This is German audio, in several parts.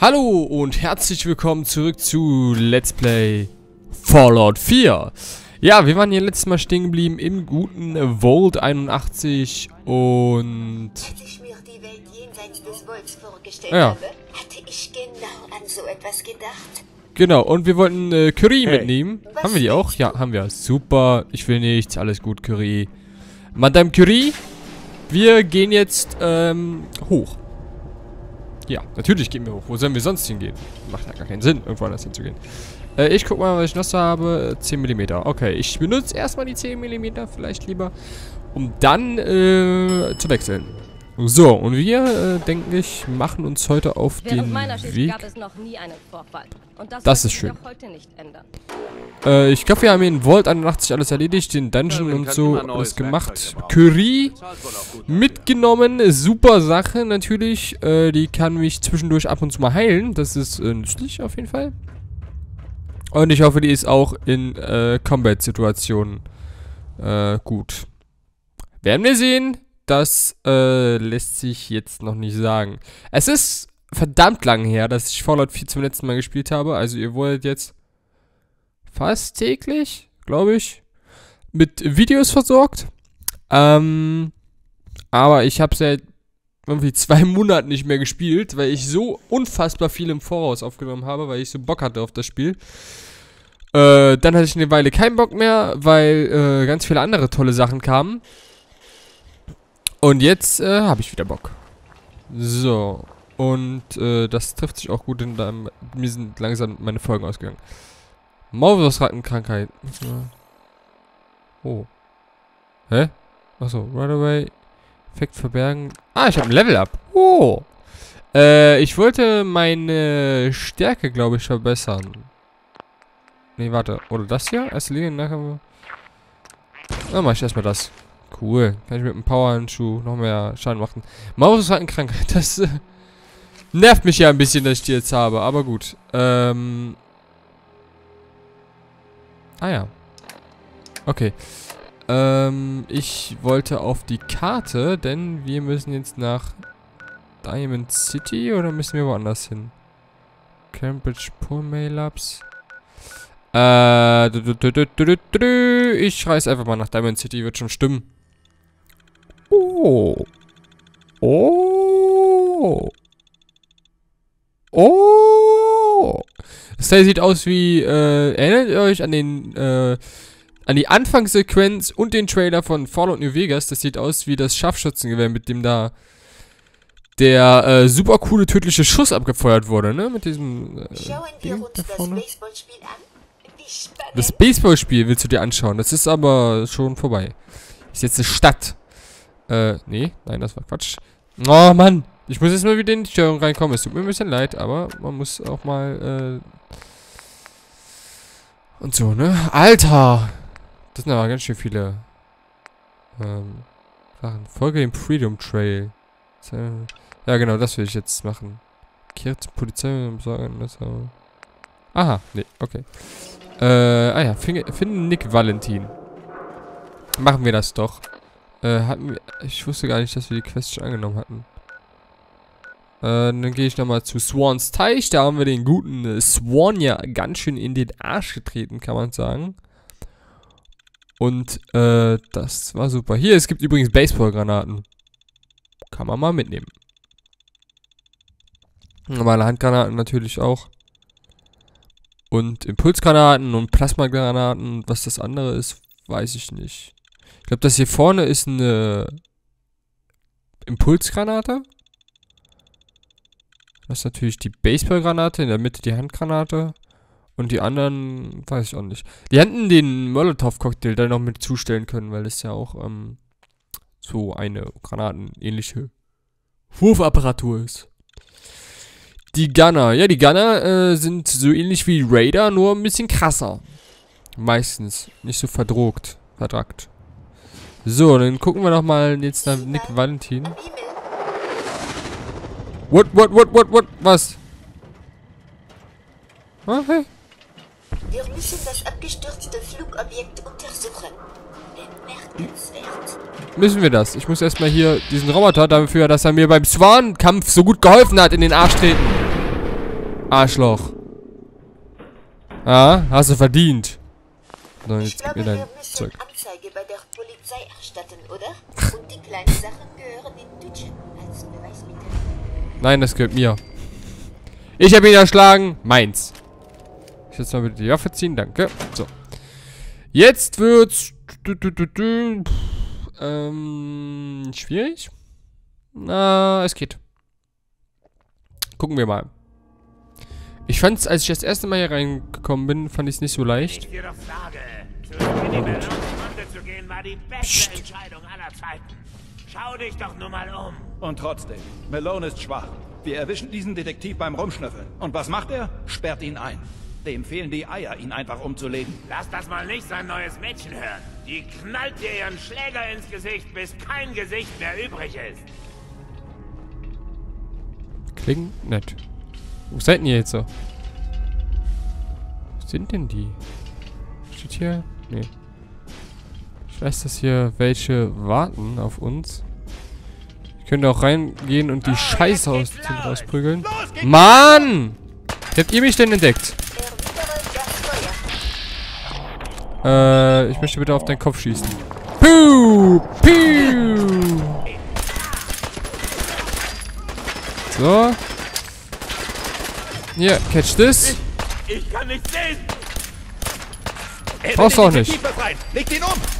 Hallo und herzlich willkommen zurück zu Let's Play Fallout 4. Ja, wir waren hier letztes Mal stehen geblieben im guten Vault 81 und... Als ich mir die Welt jenseits des Volts vorgestellt Ja. habe, hatte ich genau an so etwas gedacht. Genau, und wir wollten äh, Curry Hey. mitnehmen. Was haben wir die auch? Ja, haben wir. Super, ich will nichts, alles gut, Curry. Madame Curie, wir gehen jetzt ähm, hoch. Ja, natürlich gehen wir hoch. Wo sollen wir sonst hingehen? Macht ja gar keinen Sinn, irgendwo anders hinzugehen. Äh, ich guck mal, was ich noch so habe. Äh, 10 mm. Okay, ich benutze erstmal die 10 mm vielleicht lieber, um dann äh, zu wechseln. So, und wir, äh, denke ich, machen uns heute auf Während den Weg. gab es noch nie einen Vorfall. Und das, Das ist schön. auch heute nicht ändern. Äh, ich glaube, wir haben in Vault 81 alles erledigt, den Dungeon Melvin und so alles gemacht. Curry mitgenommen, super Sache natürlich. Äh, die kann mich zwischendurch ab und zu mal heilen, das ist äh, nützlich auf jeden Fall. Und ich hoffe, die ist auch in äh, Combat-Situationen äh, gut. Werden wir sehen. Das äh, lässt sich jetzt noch nicht sagen. Es ist verdammt lang her, dass ich Fallout 4 zum letzten Mal gespielt habe. Also ihr wurdet jetzt fast täglich, glaube ich, mit Videos versorgt. Ähm, aber ich habe seit irgendwie zwei Monaten nicht mehr gespielt, weil ich so unfassbar viel im Voraus aufgenommen habe, weil ich so Bock hatte auf das Spiel. Äh, dann hatte ich eine Weile keinen Bock mehr, weil äh, ganz viele andere tolle Sachen kamen. Und jetzt äh, habe ich wieder Bock. So. Und äh, das trifft sich auch gut, denn da, mir sind langsam meine Folgen ausgegangen. Maulwurfsrattenkrankheit. Oh. Hä? Achso, right away. Effekt verbergen. Ah, ich habe ein Level up. Oh. Äh, ich wollte meine Stärke, glaube ich, verbessern. Nee, warte. Oder das hier? Erste Linie, nachher. Dann mach ich erstmal das. Cool. Kann ich mit dem Powerhandschuh noch mehr Schaden machen. Maulwurfsrattenkrankheit, das äh, nervt mich ja ein bisschen, dass ich die jetzt habe. Aber gut. Ähm. Ah ja. Okay. Ähm, ich wollte auf die Karte, denn wir müssen jetzt nach Diamond City oder müssen wir woanders hin? Cambridge Pullmay Labs. Äh, ich reiß einfach mal nach Diamond City, wird schon stimmen. Oh. Oh. Oh. Das Teil sieht aus wie, äh, erinnert ihr euch an den, äh, an die Anfangssequenz und den Trailer von Fallout New Vegas? Das sieht aus wie das Scharfschützengewehr, mit dem da der, äh, super coole tödliche Schuss abgefeuert wurde, ne? Mit diesem, äh, Schauen wir Ding uns da das vorne. Das Baseballspiel willst du dir anschauen. Das ist aber schon vorbei. Ist jetzt eine Stadt. Äh, nee, nein, das war Quatsch. Oh, Mann. Ich muss jetzt mal wieder in die Steuerung reinkommen. Es tut mir ein bisschen leid, aber man muss auch mal, äh... Und so, ne? Alter! Das sind aber ganz schön viele, ähm, Sachen. Folge dem Freedom Trail. Ja, genau, das will ich jetzt machen. Kehrt zur Polizei und sagen, dass er... Aha, nee, okay. Äh, ah ja, finde Nick Valentin. Machen wir das doch. Äh, hatten wir, ich wusste gar nicht, dass wir die Quest schon angenommen hatten. Äh, dann gehe ich nochmal zu Swans Teich. Da haben wir den guten äh, Swan ja ganz schön in den Arsch getreten, kann man sagen. Und, äh, das war super. Hier, es gibt übrigens Baseballgranaten. Kann man mal mitnehmen. Normale Handgranaten natürlich auch. Und Impulsgranaten und Plasmagranaten. Was das andere ist, weiß ich nicht. Ich glaube, das hier vorne ist eine Impulsgranate. Das ist natürlich die Baseballgranate, in der Mitte die Handgranate. Und die anderen, weiß ich auch nicht. Die hätten den Molotov-Cocktail da noch mit zustellen können, weil es ja auch ähm, so eine granatenähnliche Wurfapparatur ist. Die Gunner. Ja, die Gunner äh, sind so ähnlich wie Raider, nur ein bisschen krasser. Meistens. Nicht so verdruckt. Verdrackt. So, dann gucken wir noch mal jetzt nach Nick Valentin. What, what, what, what, what? Was? Okay. Wir müssen das abgestürzte Flugobjekt untersuchen. Bemerkenswert. Müssen wir das? Ich muss erstmal hier diesen Roboter dafür, dass er mir beim Swan-Kampf so gut geholfen hat, in den Arsch treten. Arschloch. Ja, hast du verdient. So, Ich jetzt gib mir dein Zeug. Erstatten, oder? Und die kleinen Sachen gehören in Tütchen als Beweismittel. Nein, das gehört mir. Ich habe ihn erschlagen. Meins. Ich jetzt mal bitte die Waffe ziehen. Danke. So. Jetzt wird's... du, du, du, du, pff, Ähm... Schwierig? Na, es geht. Gucken wir mal. Ich fand's, als ich das erste Mal hier reingekommen bin, fand ich es nicht so leicht. Ich dir doch sage, war die beste Entscheidung aller Zeiten. Schau dich doch nur mal um. Und trotzdem, Malone ist schwach. Wir erwischen diesen Detektiv beim Rumschnüffeln. Und was macht er? Sperrt ihn ein. Dem fehlen die Eier, ihn einfach umzulegen. Lass das mal nicht sein neues Mädchen hören. Die knallt dir ihren Schläger ins Gesicht, bis kein Gesicht mehr übrig ist. Klingt nett. Wo seid ihr jetzt so? Wo sind denn die? Steht hier? Nee. Ich weiß, dass hier welche warten auf uns. Ich könnte auch reingehen und die Scheiße aus den rausprügeln. Mann! Wie habt ihr mich denn entdeckt? Äh, ich möchte bitte auf deinen Kopf schießen. Puh! Puh! So. Hier, catch this. Ich kann nicht sehen. Brauchst den du auch nicht. Befreien. Legt ihn um!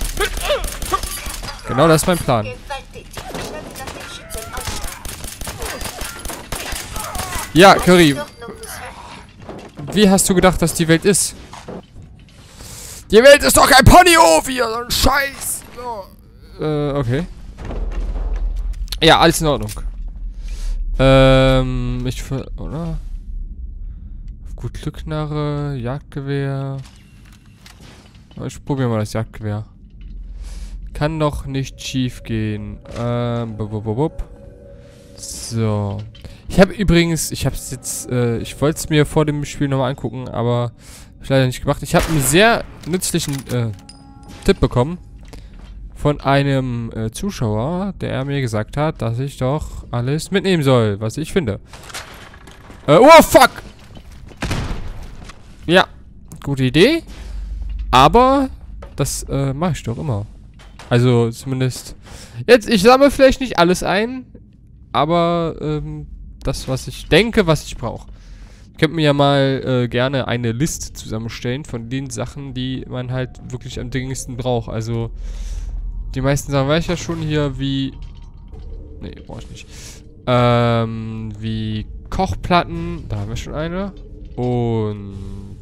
Genau das ist mein Plan. Ja, Curry, wie hast du gedacht, dass die Welt ist? Die Welt ist doch kein Ponyhof hier, so ein Scheiß. So. Äh, okay. Ja, alles in Ordnung. Ähm, ich ver... oder? Gut Glück Knarre, Jagdgewehr. Ich probiere mal das Jagdgewehr. Kann doch nicht schief gehen. Ähm, bub, bub, bub. So. Ich habe übrigens, ich habe es jetzt, äh, ich wollte es mir vor dem Spiel nochmal angucken, aber ich leider nicht gemacht. Ich habe einen sehr nützlichen äh, Tipp bekommen von einem äh, Zuschauer, der mir gesagt hat, dass ich doch alles mitnehmen soll, was ich finde. Äh, oh fuck! Ja, gute Idee. Aber das äh, mache ich doch immer. Also zumindest. Jetzt, ich sammle vielleicht nicht alles ein, aber ähm, das, was ich denke, was ich brauche. Ich könnte mir ja mal äh, gerne eine Liste zusammenstellen von den Sachen, die man halt wirklich am dringendsten braucht. Also die meisten Sachen weiß ich ja schon hier, wie... Nee, brauche ich nicht. Ähm, wie Kochplatten, da haben wir schon eine. Und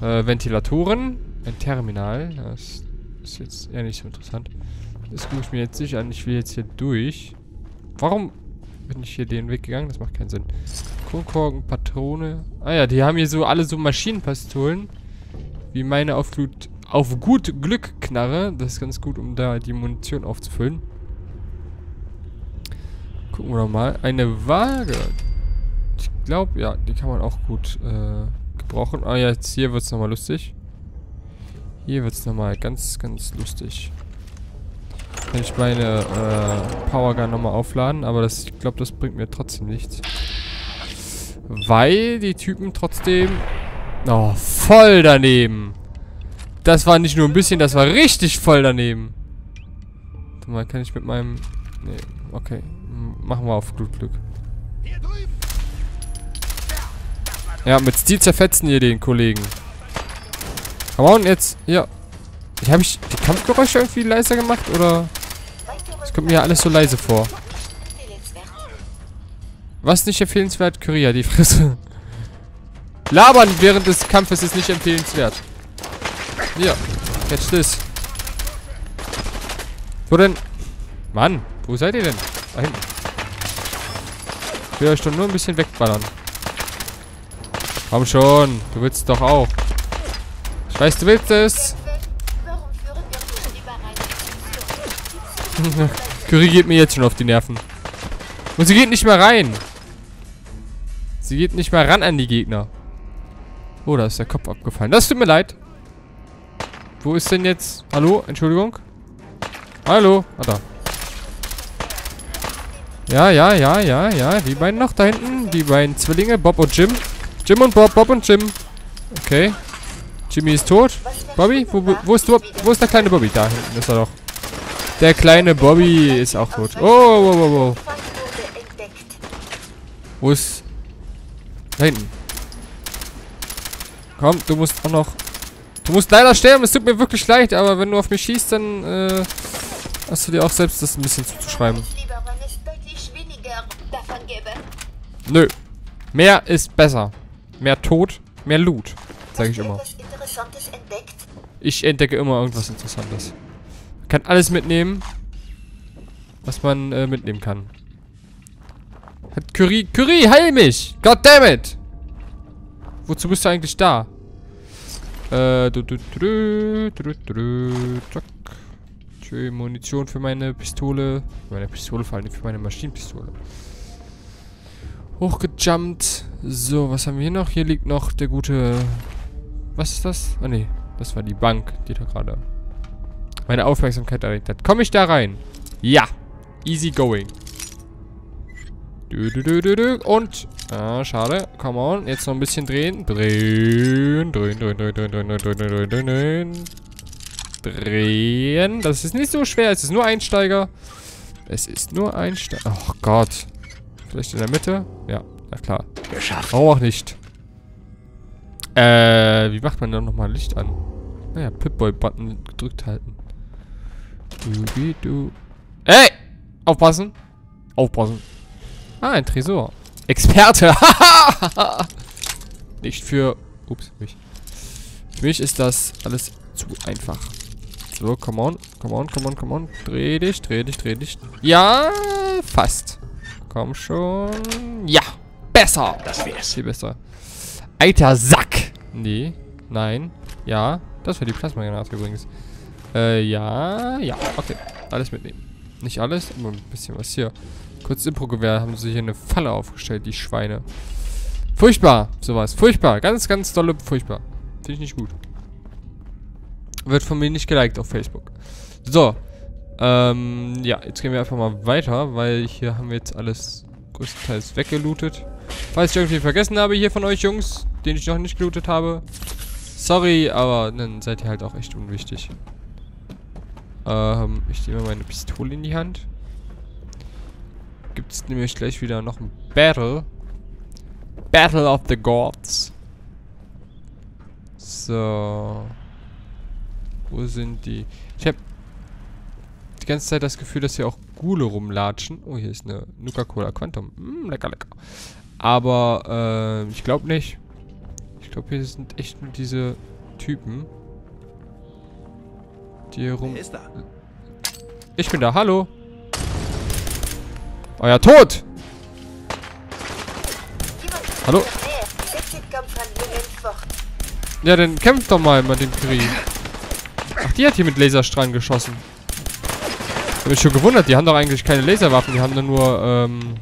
äh, Ventilatoren, ein Terminal. Das ist jetzt eher nicht so interessant. Das gucke ich mir jetzt sicher an. Ich will jetzt hier durch. Warum bin ich hier den Weg gegangen? Das macht keinen Sinn. Kronkorken, Patrone. Ah ja, die haben hier so alle so Maschinenpistolen. Wie meine auf gut, auf gut Glück Knarre. Das ist ganz gut, um da die Munition aufzufüllen. Gucken wir doch mal. Eine Waage. Ich glaube, ja, die kann man auch gut äh, gebrauchen. Ah ja, jetzt hier wird es nochmal lustig. Hier wird es nochmal ganz, ganz lustig. Kann ich meine äh, Powergun nochmal aufladen, aber das, ich glaube, das bringt mir trotzdem nichts. Weil die Typen trotzdem... Oh, voll daneben. Das war nicht nur ein bisschen, das war richtig voll daneben. Warte mal, kann ich mit meinem... Nee, okay. Machen wir auf gut Glück. Ja, mit Stil zerfetzen hier den Kollegen. Come on, jetzt. Ich habe ich die Kampfgeräusche irgendwie leiser gemacht oder? Das kommt mir ja alles so leise vor. Was nicht empfehlenswert? Kyria, die Fresse. Labern während des Kampfes ist nicht empfehlenswert. Hier. Catch this. Wo denn? Mann, wo seid ihr denn? Da hinten. Ich will euch doch nur ein bisschen wegballern. Komm schon, du willst doch auch. Ich weiß, du willst es. Nicht überall Curry geht mir jetzt schon auf die Nerven. Und sie geht nicht mehr rein. Sie geht nicht mehr ran an die Gegner. Oh, da ist der Kopf abgefallen. Das tut mir leid. Wo ist denn jetzt... Hallo? Entschuldigung? Hallo? Ah, da. Ja, ja, ja, ja, ja. Die beiden noch da hinten. Die beiden Zwillinge, Bob und Jim. Jim und Bob, Bob und Jim. Okay. Jimmy ist tot. Bobby? Wo, wo, ist, wo ist der kleine Bobby? Da hinten ist er doch. Der kleine Bobby ist auch tot. Oh. Feind wurde entdeckt. Wo ist... Da hinten. Komm, du musst auch noch... Du musst leider sterben, es tut mir wirklich leid, aber wenn du auf mich schießt, dann äh, hast du dir auch selbst das ein bisschen zuzuschreiben. Nö. Mehr ist besser. Mehr Tod, mehr Loot. Sag ich immer. Ich entdecke immer irgendwas Interessantes. Kann alles mitnehmen, was man äh, mitnehmen kann. Hat Curie... Curie, heil mich! Goddammit! Wozu bist du eigentlich da? Äh, du, du, du, du, du, du, du, zack. Schön Munition für meine Pistole. Für meine Pistole, vor allem für meine Maschinenpistole. Hochgejumpt. So, was haben wir hier noch? Hier liegt noch der gute... Was ist das? Ah, nee. Das war die Bank, die da gerade meine Aufmerksamkeit erregt hat. Komme ich da rein? Ja. Easy going. Du, du, du, du, du. Und. Ah, schade. Come on. Jetzt noch ein bisschen drehen. Drehen. Drehen, drehen, drehen, drehen, drehen, drehen, drehen, drehen, drehen, drehen. Drehen. Das ist nicht so schwer. Es ist nur Einsteiger. Es ist nur Einsteiger. Oh Gott. Vielleicht in der Mitte? Ja, na klar. Geschafft. Warum auch nicht? Äh, wie macht man dann nochmal Licht an? Naja, Pip-Boy-Button gedrückt halten. Du, du. Ey! Aufpassen! Aufpassen. Ah, ein Tresor. Experte! Nicht für... Ups, mich. Für mich ist das alles zu einfach. So, come on, come on, come on, come on. Dreh dich, dreh dich, dreh dich. Ja, fast. Komm schon. Ja, besser. Das wär's. Viel besser. Alter Sack. Nee. Nein. Ja. Das war die Plasmagranate übrigens. Äh, ja. Ja. Okay. Alles mitnehmen. Nicht alles, aber ein bisschen was hier. Kurz Impro-Gewehr haben sie hier eine Falle aufgestellt, die Schweine. Furchtbar. Sowas. Furchtbar. Ganz, ganz dolle furchtbar. Finde ich nicht gut. Wird von mir nicht geliked auf Facebook. So. Ähm, ja, jetzt gehen wir einfach mal weiter, weil hier haben wir jetzt alles größtenteils weggelootet. Falls ich irgendwie vergessen habe hier von euch Jungs, den ich noch nicht gelootet habe. Sorry, aber dann seid ihr halt auch echt unwichtig. Ähm, ich nehme meine Pistole in die Hand. Gibt es nämlich gleich wieder noch ein Battle. Battle of the Gods. So. Wo sind die? Ich habe die ganze Zeit das Gefühl, dass hier auch Gule rumlatschen. Oh, hier ist eine Nuka-Cola Quantum. Mm, lecker, lecker. Aber, äh, ich glaube nicht. Ich glaube, hier sind echt nur diese Typen. Die hier rum... Wer ist da? Ich bin da, hallo. Euer Tod! Hallo? Ja, dann kämpft doch mal mit dem Krieg. Ach, die hat hier mit Laserstrahlen geschossen. Ich hab mich schon gewundert, die haben doch eigentlich keine Laserwaffen, die haben dann nur, ähm,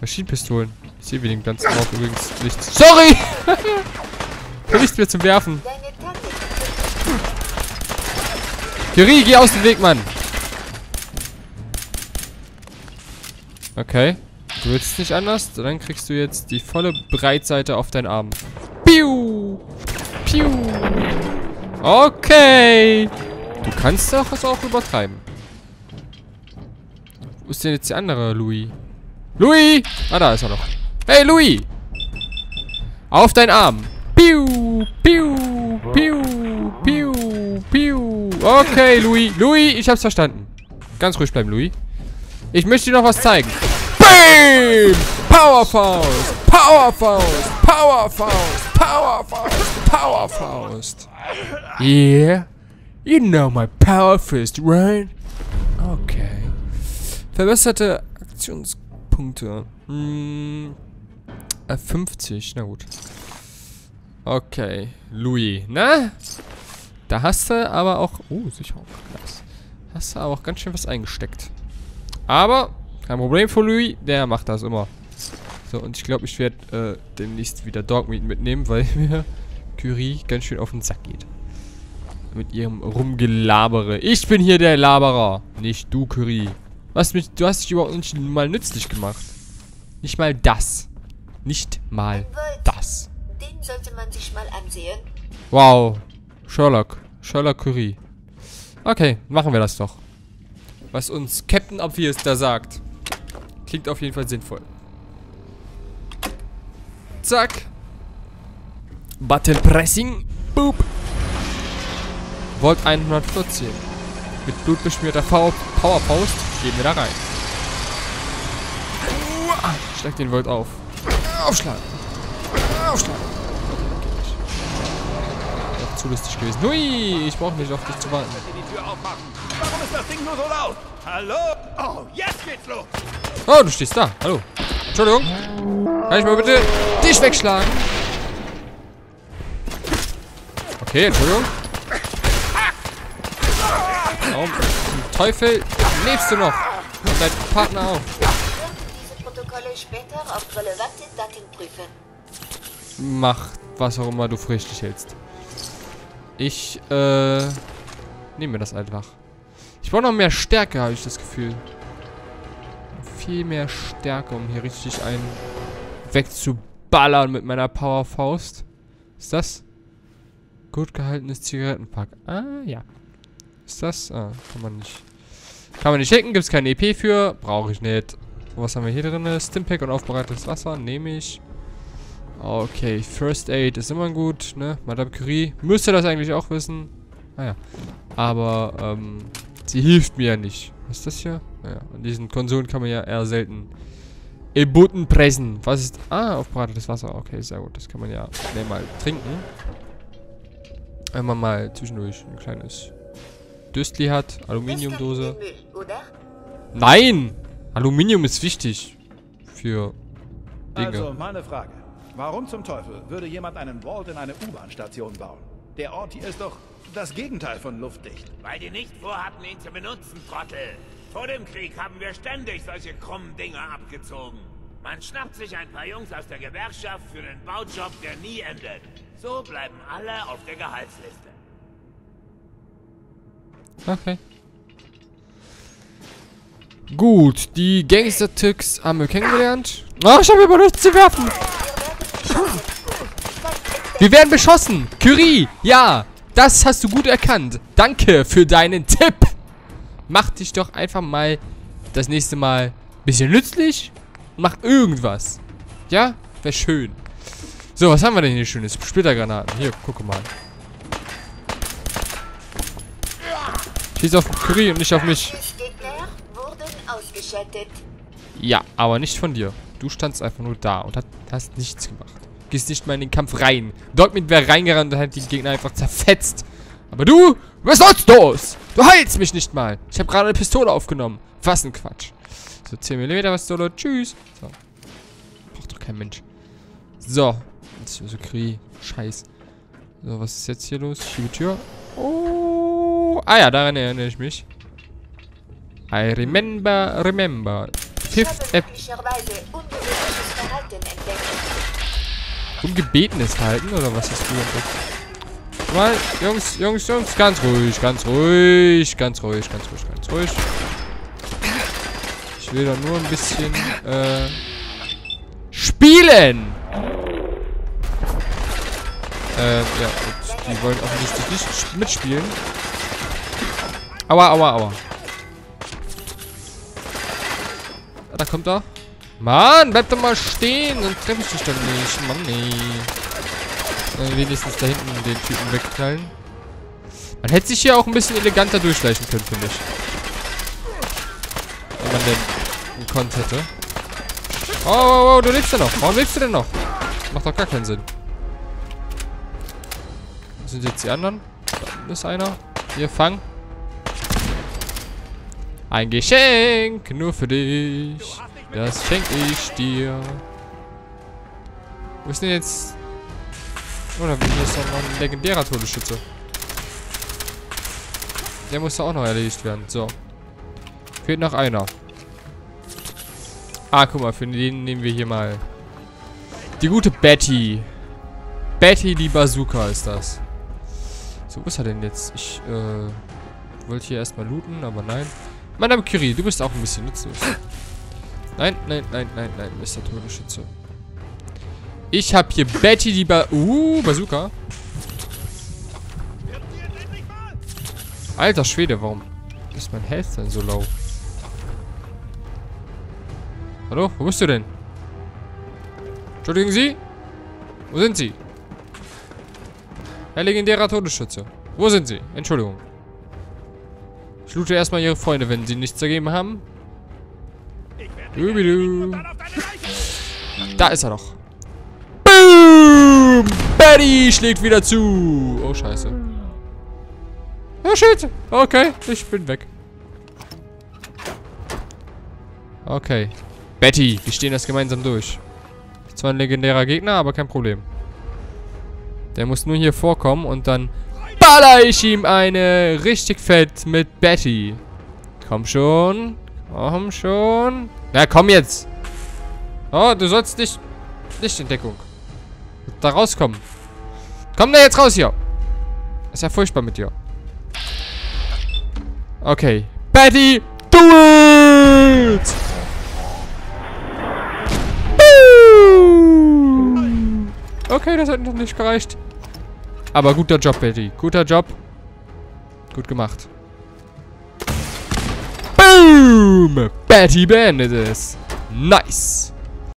Maschinenpistolen. Ich sehe wegen dem ganzen Raum übrigens nichts. Sorry! Nichts mehr zum Werfen. Curie, geh aus dem Weg, Mann! Okay. Du willst es nicht anders? Dann kriegst du jetzt die volle Breitseite auf deinen Arm. Piu! Piu! Okay! Du kannst doch was auch übertreiben. Wo ist denn jetzt der andere Louis? Louis! Ah, da ist er noch. Hey, Louis! Auf deinen Arm! Piu! Piu! Piu! Piu! Piu! Okay, Louis. Louis, ich hab's verstanden. Ganz ruhig bleiben, Louis. Ich möchte dir noch was zeigen. BAM! Powerfaust! Powerfaust! Powerfaust! Powerfaust! Powerfaust! Yeah? You know my power fist, right? Okay. Verbesserte Aktionspunkte. Hm. Äh, 50, na gut. Okay. Louis, ne? Da hast du aber auch... Oh, Sicherung. Nice. Hast du aber auch ganz schön was eingesteckt. Aber, kein Problem für Louis. Der macht das immer. So, und ich glaube, ich werde äh, demnächst wieder Dogmeat mitnehmen, weil mir Curie ganz schön auf den Sack geht. Mit ihrem Rumgelabere. Ich bin hier der Laberer, nicht du, Curie. Was mich, du hast dich überhaupt nicht mal nützlich gemacht. Nicht mal das. Nicht mal das. Den sollte man sich mal ansehen. Wow. Sherlock. Sherlock Curie. Okay, machen wir das doch. Was uns Captain Obvious da sagt. Klingt auf jeden Fall sinnvoll. Zack. Button Pressing. Boop. Volt 114. Mit blutbeschmierter V- Powerfaust gehen wir da rein. Schlag den Volt auf. Aufschlagen. Aufschlagen. Noch zu lustig gewesen. Hui, ich brauche nicht auf dich zu warten. Warum ist das Ding nur so laut? Hallo? Oh, jetzt geht's los. Oh, du stehst da. Hallo. Entschuldigung. Kann ich mal bitte dich wegschlagen? Okay, Entschuldigung. Warum Teufel lebst du noch? Und dein Partner auch. Später auf relevante Daten prüfen. Mach was auch immer du für richtig hältst. Ich, äh, nehme mir das einfach. Ich brauche noch mehr Stärke, habe ich das Gefühl. Viel mehr Stärke, um hier richtig einen wegzuballern mit meiner Powerfaust. Ist das? Gut gehaltenes Zigarettenpack. Ah, ja. Ist das? Ah, kann man nicht. Kann man nicht schicken, gibt es kein EP für. Brauche ich nicht. Was haben wir hier drin? Stimpack und aufbereitetes Wasser. Nehme ich. Okay, First Aid ist immer gut, ne? Madame Curie müsste das eigentlich auch wissen. Ah ja. Aber, ähm, sie hilft mir ja nicht. Was ist das hier? Naja, an diesen Konsolen kann man ja eher selten Ebuten pressen. Was ist... Ah, aufbereitetes Wasser. Okay, sehr gut. Das kann man ja schnell mal trinken. Wenn man mal zwischendurch ein kleines Düstli hat. Aluminiumdose. In? Nein! Aluminium ist wichtig. Für Dinge. Also, meine Frage. Warum zum Teufel würde jemand einen Vault in eine U-Bahn-Station bauen? Der Ort hier ist doch das Gegenteil von luftdicht. Weil die nicht vorhatten, ihn zu benutzen, Trottel. Vor dem Krieg haben wir ständig solche krummen Dinger abgezogen. Man schnappt sich ein paar Jungs aus der Gewerkschaft für den Baujob, der nie endet. So bleiben alle auf der Gehaltsliste. Okay. Gut, die Gangster-Ticks haben wir kennengelernt. Oh, ich habe immer nichts zu werfen. Wir werden beschossen. Curie, ja, das hast du gut erkannt. Danke für deinen Tipp. Mach dich doch einfach mal das nächste Mal ein bisschen nützlich und mach irgendwas. Ja, wäre schön. So, was haben wir denn hier schönes? Splittergranaten. Hier, guck mal. Schieß auf Curie und nicht auf mich. Ausgeschaltet. Ja, aber nicht von dir. Du standst einfach nur da und hast nichts gemacht. Gehst nicht mal in den Kampf rein. Dogmeat wäre reingerannt und hat die Gegner einfach zerfetzt. Aber du, was sollst los? Du heilst mich nicht mal. Ich habe gerade eine Pistole aufgenommen. Was ein Quatsch. So, 10 mm Pistole. Tschüss. So. Braucht doch kein Mensch. So. Jetzt so Krie. Scheiß. So, was ist jetzt hier los? Schiebe Tür. Oh. Ah ja, daran erinnere ich mich. I remember, remember. Fifth App. Verhalten. Ungebetenes Halten oder was hast du entdeckt? Mal, Jungs, Jungs, Jungs, ganz ruhig, ganz ruhig, ganz ruhig, ganz ruhig, ganz ruhig. Ich will da nur ein bisschen, äh, spielen! Ähm, ja. Die wollen offensichtlich nicht mitspielen. Aua, aua, aua. Da kommt er. Mann, bleib doch mal stehen, dann treffe ich dich doch nicht. Mann, nee. Dann wenigstens da hinten den Typen wegknallen. Man hätte sich hier auch ein bisschen eleganter durchschleichen können, finde ich. Wenn man denn einen Kont hätte. Oh, oh, oh, du lebst ja noch. Warum lebst du denn noch? Macht doch gar keinen Sinn. Wo sind jetzt die anderen? Da ist einer. Hier, fang. Ein Geschenk, nur für dich. Das schenk ich dir. Wo ist denn jetzt... Oder hier ist doch noch ein legendärer Todesschütze. Der muss doch auch noch erledigt werden. So. Fehlt noch einer. Ah, guck mal, für den nehmen wir hier mal die gute Betty. Betty die Bazooka ist das. So, wo ist er denn jetzt? Ich, äh, wollte hier erstmal looten, aber nein. Madame Curie, du bist auch ein bisschen nutzlos. Nein, nein, nein, nein, nein, Mr. Todesschütze. Ich hab hier Betty, die ba... Uh, Bazooka. Alter Schwede, warum ist mein Health denn so low? Hallo, wo bist du denn? Entschuldigen Sie? Wo sind Sie? Herr legendärer Todesschütze. Wo sind Sie? Entschuldigung. Ich loote erstmal Ihre Freunde, wenn Sie nichts dagegen haben. Dubidu. Da ist er doch. Boom! Betty schlägt wieder zu. Oh, scheiße. Oh, shit. Okay, ich bin weg. Okay. Betty, wir stehen das gemeinsam durch. Zwar ein legendärer Gegner, aber kein Problem. Der muss nur hier vorkommen und dann baller ich ihm eine richtig fett mit Betty. Komm schon. Komm schon. Na, komm jetzt. Oh, du sollst nicht... Nicht in Deckung. Da rauskommen. Komm da jetzt raus hier. Ist ja furchtbar mit dir. Okay. Betty, do it! Okay, das hat noch nicht gereicht. Aber guter Job, Betty. Guter Job. Gut gemacht. Boom! Betty beendet es. Nice.